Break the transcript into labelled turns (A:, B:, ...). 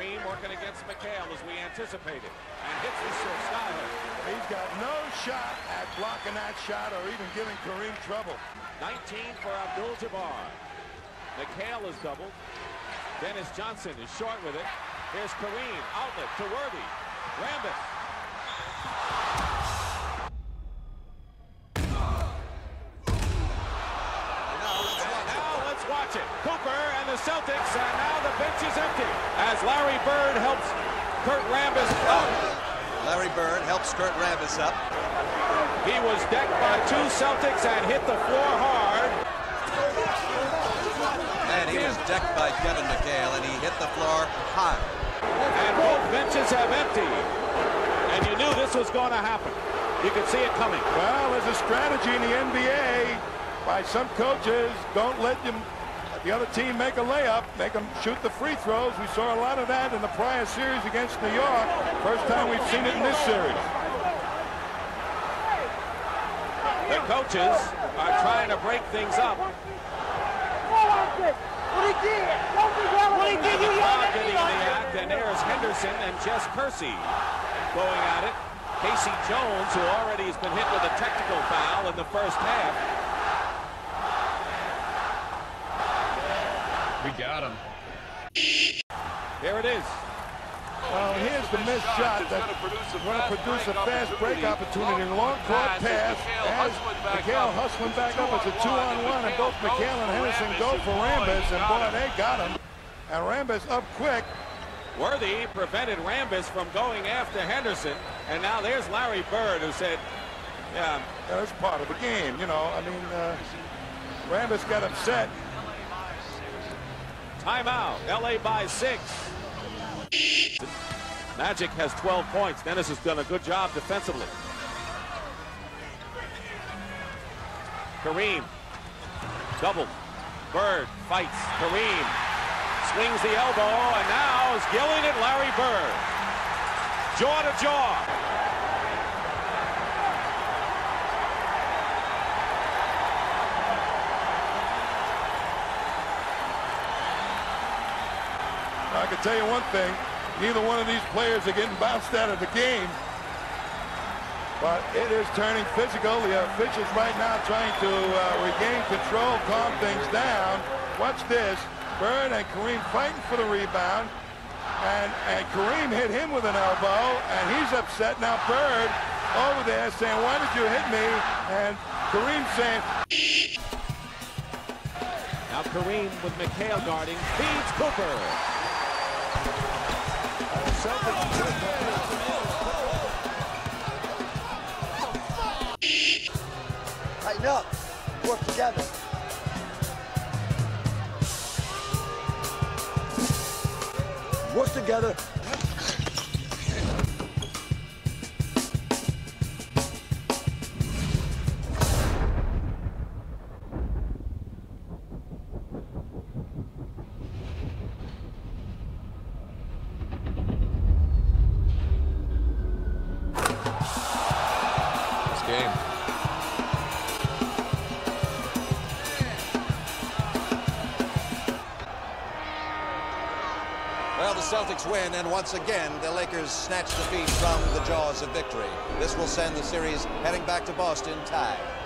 A: Kareem working against McHale as we anticipated. And hits the short skyhook.
B: He's got no shot at blocking that shot or even giving Kareem trouble.
A: 19 for Abdul-Jabbar. McHale is doubled. Dennis Johnson is short with it. Here's Kareem, outlet to Worthy. Rambis. Now let's watch it. Cooper the Celtics, and now the bench is empty as Larry Bird helps Kurt Rambis up.
C: Larry Bird helps Kurt Rambis up.
A: He was decked by two Celtics and hit the floor hard.
C: And he was decked by Kevin McHale, and he hit the floor hard.
A: And both benches have emptied. And you knew this was going to happen. You could see it coming.
B: Well, there's a strategy in the NBA by some coaches. Don't let them, the other team make a layup. Make them shoot the free throws. We saw a lot of that in the prior series against New York. First time we've seen it in this series.
A: The coaches are trying to break things up.
D: At
A: getting act, and there's Henderson and Jess Kersey going at it. K.C. Jones, who already has been hit with a technical foul in the first half.
E: We got him.
A: Here it is.
B: Well, here's the missed shot that's going to produce a fast break opportunity. And Long court pass as McHale hustling back up. It's a two-on-one, and both McHale and Henderson go for Rambis, and boy, they got him. And Rambis up quick.
A: Worthy prevented Rambis from going after Henderson, and now there's Larry Bird who said, yeah,
B: That's part of the game, you know. I mean, uh, Rambis got upset.
A: Timeout. LA by six. Magic has 12 points. Dennis has done a good job defensively. Kareem. Double. Bird fights. Kareem. Swings the elbow, and now is gilling it Larry Bird. Jaw to jaw.
B: Can tell you one thing. Neither one of these players are getting bounced out of the game. But it is turning physical. The officials right now trying to uh, regain control, calm things down. Watch this. Bird and Kareem fighting for the rebound. And, and Kareem hit him with an elbow, and he's upset. Now Bird over there saying, why did you hit me? And Kareem saying,
A: Now Kareem with McHale guarding. Feeds Cooper.
F: Tighten up. Work together. Work together.
C: Celtics win, and once again, the Lakers snatch defeat from the jaws of victory. This will send the series heading back to Boston tied.